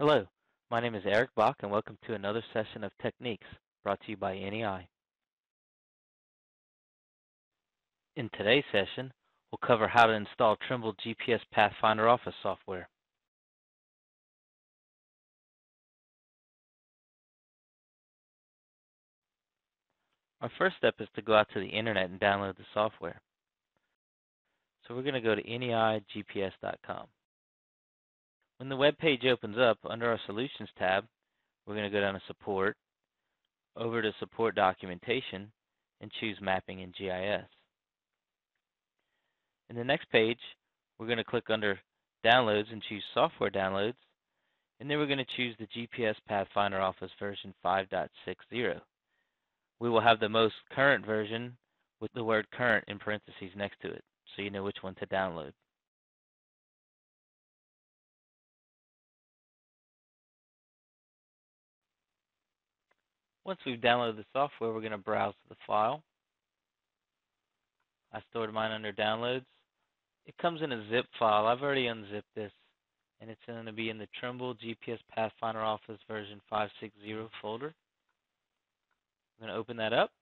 Hello, my name is Eric Bock, and welcome to another session of Techniques brought to you by NEI. In today's session, we'll cover how to install Trimble GPS Pathfinder Office software. Our first step is to go out to the internet and download the software. So we're going to go to neigps.com. When the web page opens up, under our Solutions tab, we're going to go down to Support, over to Support Documentation, and choose Mapping and GIS. In the next page, we're going to click under Downloads and choose Software Downloads, and then we're going to choose the GPS Pathfinder Office version 5.60 we will have the most current version with the word current in parentheses next to it, so you know which one to download. Once we've downloaded the software, we're going to browse the file. I stored mine under downloads. It comes in a zip file. I've already unzipped this, and it's going to be in the Trimble GPS Pathfinder Office version 560 folder. I'm going to open that up,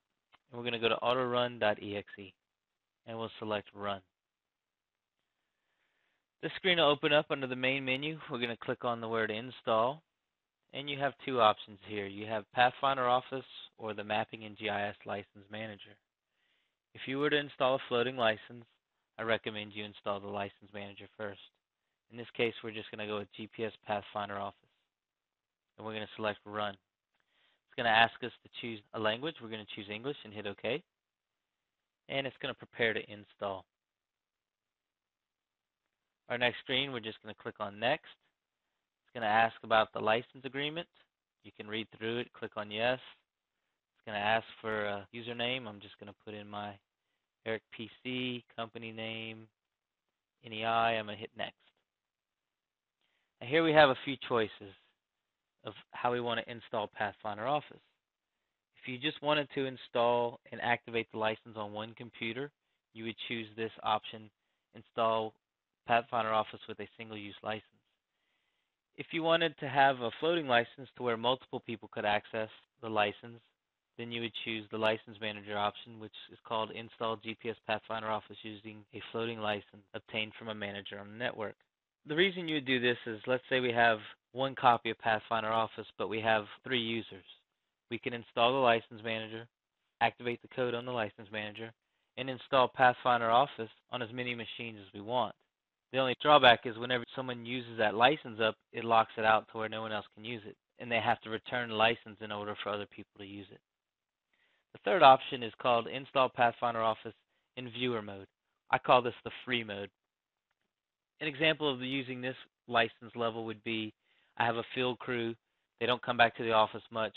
and we're going to go to autorun.exe, and we'll select Run. This screen will open up under the main menu. We're going to click on the word Install, and you have two options here. You have Pathfinder Office or the Mapping and GIS License Manager. If you were to install a floating license, I recommend you install the License Manager first. In this case, we're just going to go with GPS Pathfinder Office. And we're going to select Run It's going to ask us to choose a language. We're going to choose English and hit OK. And it's going to prepare to install. Our next screen, we're just going to click on Next. It's going to ask about the license agreement. You can read through it, click on Yes. It's going to ask for a username. I'm just going to put in my Eric PC, company name, NEI. I'm going to hit Next. And here we have a few choices of how we want to install Pathfinder Office. If you just wanted to install and activate the license on one computer, you would choose this option, Install Pathfinder Office with a single-use license. If you wanted to have a floating license to where multiple people could access the license, then you would choose the License Manager option, which is called Install GPS Pathfinder Office using a floating license obtained from a manager on the network. The reason you would do this is, let's say we have one copy of Pathfinder Office, but we have three users. We can install the License Manager, activate the code on the License Manager, and install Pathfinder Office on as many machines as we want. The only drawback is whenever someone uses that license up, it locks it out to where no one else can use it, and they have to return the license in order for other people to use it. The third option is called Install Pathfinder Office in Viewer Mode. I call this the free mode. An example of using this license level would be I have a field crew. They don't come back to the office much,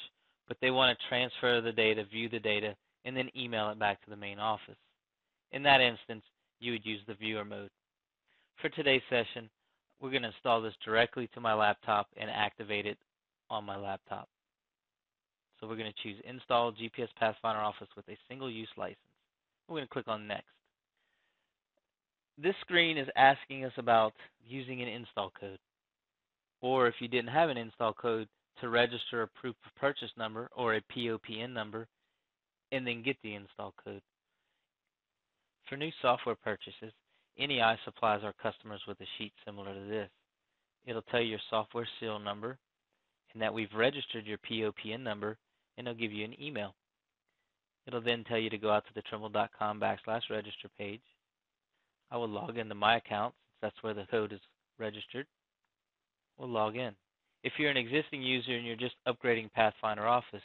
but they want to transfer the data, view the data, and then email it back to the main office. In that instance, you would use the viewer mode. For today's session, we're going to install this directly to my laptop and activate it on my laptop. So we're going to choose Install GPS Pathfinder Office with a single-use license. We're going to click on Next. This screen is asking us about using an install code or if you didn't have an install code, to register a proof of purchase number or a POPN number and then get the install code. For new software purchases, NEI supplies our customers with a sheet similar to this. It'll tell you your software serial number and that we've registered your POPN number and it'll give you an email. It'll then tell you to go out to the trimble.com backslash register page. I will log into my account since that's where the code is registered we'll log in. If you're an existing user and you're just upgrading Pathfinder Office,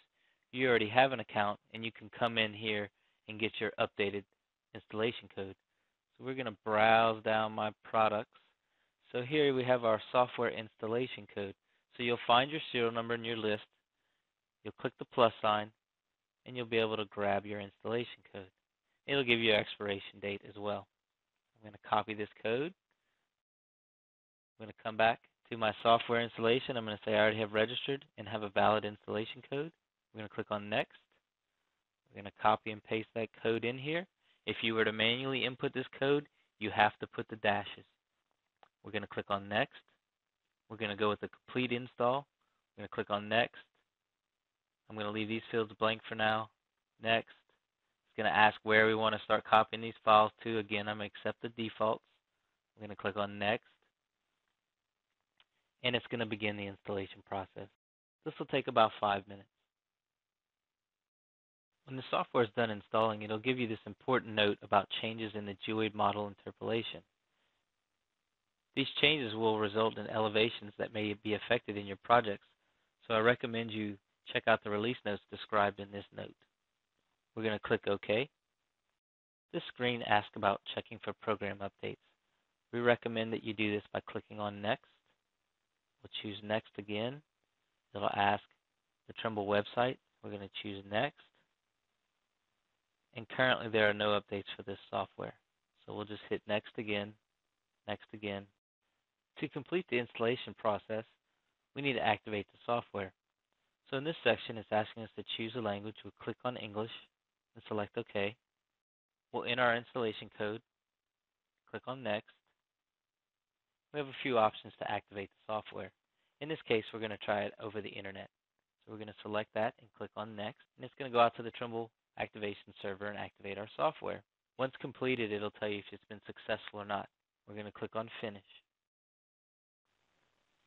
you already have an account and you can come in here and get your updated installation code. So we're going to browse down my products. So here we have our software installation code. So you'll find your serial number in your list. You'll click the plus sign and you'll be able to grab your installation code. It'll give you an expiration date as well. I'm going to copy this code. I'm going to come back to my software installation. I'm going to say I already have registered and have a valid installation code. I'm going to click on Next. We're going to copy and paste that code in here. If you were to manually input this code, you have to put the dashes. We're going to click on Next. We're going to go with a complete install. I'm going to click on next. I'm going to leave these fields blank for now. Next. It's going to ask where we want to start copying these files to. Again, I'm going to accept the defaults. I'm going to click on next. And it's going to begin the installation process. This will take about five minutes. When the software is done installing, it'll give you this important note about changes in the geoid model interpolation. These changes will result in elevations that may be affected in your projects, so I recommend you check out the release notes described in this note. We're going to click OK. This screen asks about checking for program updates. We recommend that you do this by clicking on Next. We'll choose Next again. It'll ask the Trimble website. We're going to choose Next. And currently there are no updates for this software. So we'll just hit Next again, Next again. To complete the installation process, we need to activate the software. So in this section, it's asking us to choose a language. We'll click on English and select OK. We'll enter our installation code, click on Next. We have a few options to activate the software. In this case, we're going to try it over the internet. So we're going to select that and click on Next, and it's going to go out to the Trimble activation server and activate our software. Once completed, it'll tell you if it's been successful or not. We're going to click on Finish.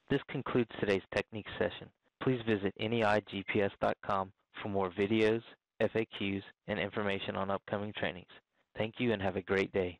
This concludes today's technique session. Please visit neigps.com for more videos, FAQs, and information on upcoming trainings. Thank you and have a great day.